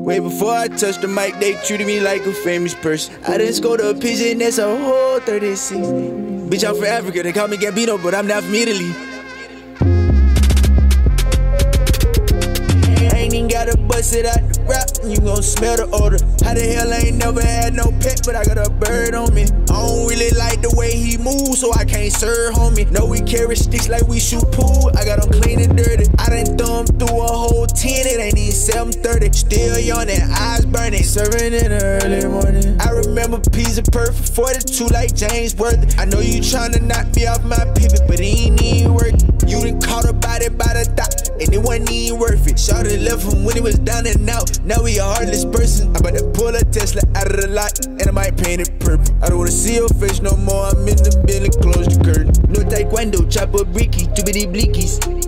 Way before I touched the mic, they treated me like a famous person. I didn't score the pigeon, that's a whole 36. Bitch, I'm from Africa, they call me Gambino, but I'm not from Italy. Ain't even gotta bust it out the rap, you gon' smell the odor. How the hell I ain't never had no pet, but I got a bird on me. I don't really like the way he moves, so I can't serve homie. No, we carry sticks like we shoot pool. I got them clean and dirty. I done thumb through a 730. Still yawning, eyes burning, serving in the early morning. I remember pizza perfect 42 like James Worthy. I know you tryna knock me off my pivot, but it ain't even work. You done caught a body by the thought, and it wasn't even worth it. Shawty left him when he was down and out. Now he a heartless person. I'm about to pull a Tesla out of the lot, and I might paint it purple. I don't wanna see your face no more. I'm in the building, close the curtain. No taekwondo, chop up bricky, too many blickies.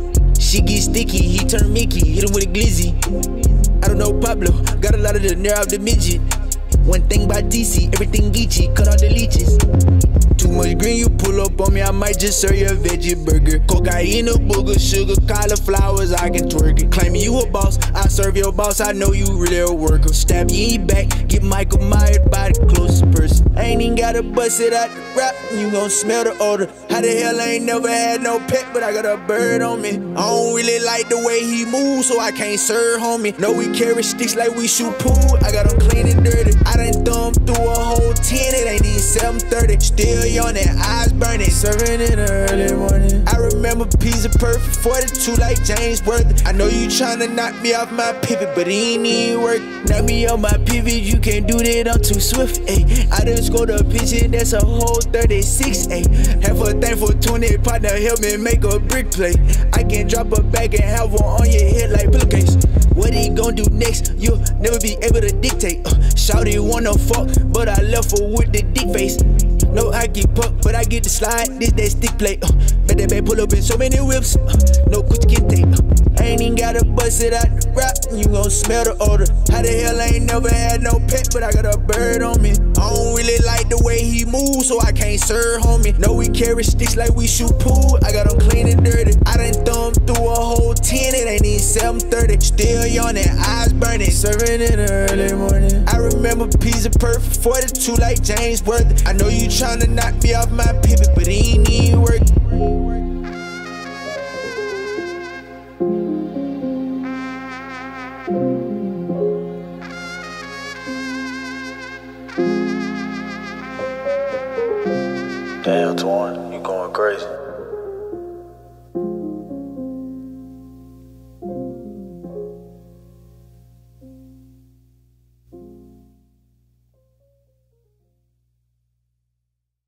She get sticky, he turn Mickey, hit him with a glizzy. I don't know Pablo, got a lot of the nerve of the midget. One thing by DC, everything Geechee, cut out the leeches. Too much green, you pull up on me, I might just serve you a veggie burger. Cocaine, a booger, sugar, cauliflowers, I can twerk it. Claim you a boss, I serve your boss, I know you really a worker. Stab you in back, get Michael Myers by the closest person. Gotta bust it out the rap, you gon' smell the odor. How the hell I ain't never had no pet, but I got a bird on me. I don't really like the way he moves, so I can't serve homie. No, we carry sticks like we shoot pool, I got them clean and dirty. I done thumb through a whole 10, it ain't even 730. Still yawning, eyes burning, serving in the early morning. I remember pizza perfect 42 like James Worthy. I know you tryna knock me off my pivot, but it ain't even work. Knock me on my pivot, you can't do that, I'm too swift, ayy. I done scored a pitch that's a whole 36, ayy. Have a thing for 20, partner, help me make a brick play. I can drop a bag and have one on your head like pillowcase. What he gon' do next? You'll never be able to dictate. Uh, Shouty wanna fuck, but I left her with the dick face. No, I get puck, but I get the slide. This that stick plate. Uh, bet that back pull up in so many whips. Uh, no quick get tape. Uh, I ain't even gotta bust it out the rap. You gon' smell the odor. How the hell I ain't never had no pet, but I got a bird on me. I don't really like the way he moves, so I can't serve homie. No, we carry sticks like we shoot pool. I got them clean and dirty. I done thumb through a whole 10, it ain't even 730. Still yawning, eyes burning, serving in the early morning. I remember pizza perfect 42 like James Worthy. I know you tryna knock me off my pivot, but it ain't even work. Damn, Torn.